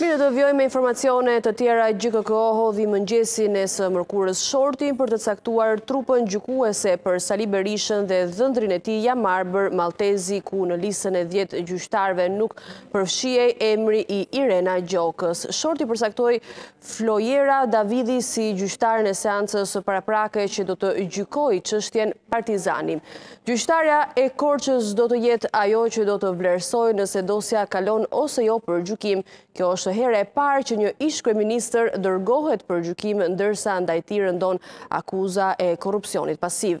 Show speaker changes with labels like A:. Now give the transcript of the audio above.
A: Mirë do vijoj me informacione të tjera GKKO hodhi mëngjesin e së mërkurës shortin për të caktuar trupën gjykuese për Sali Berishën dhe dhëndrin e tij Jamarbër Malltezi ku në listën e 10 gjyqtarve nuk përfshihej emri i Irena Gjokës. Shorti përcaktoi Flojera Davidhi si gjyqtaren e seancës paraprake që do të gjykojë çështjen Partizani. Gjyqtarja e Korçës do të jetë ajo që do të vlerësojë nëse dosja kalon ose jo për gjykim. Kjo është herë e parë që një ish-kryeministër dërgohet për gjykim ndërsa ndaj tij rëndon akuza e korrupsionit pasiv.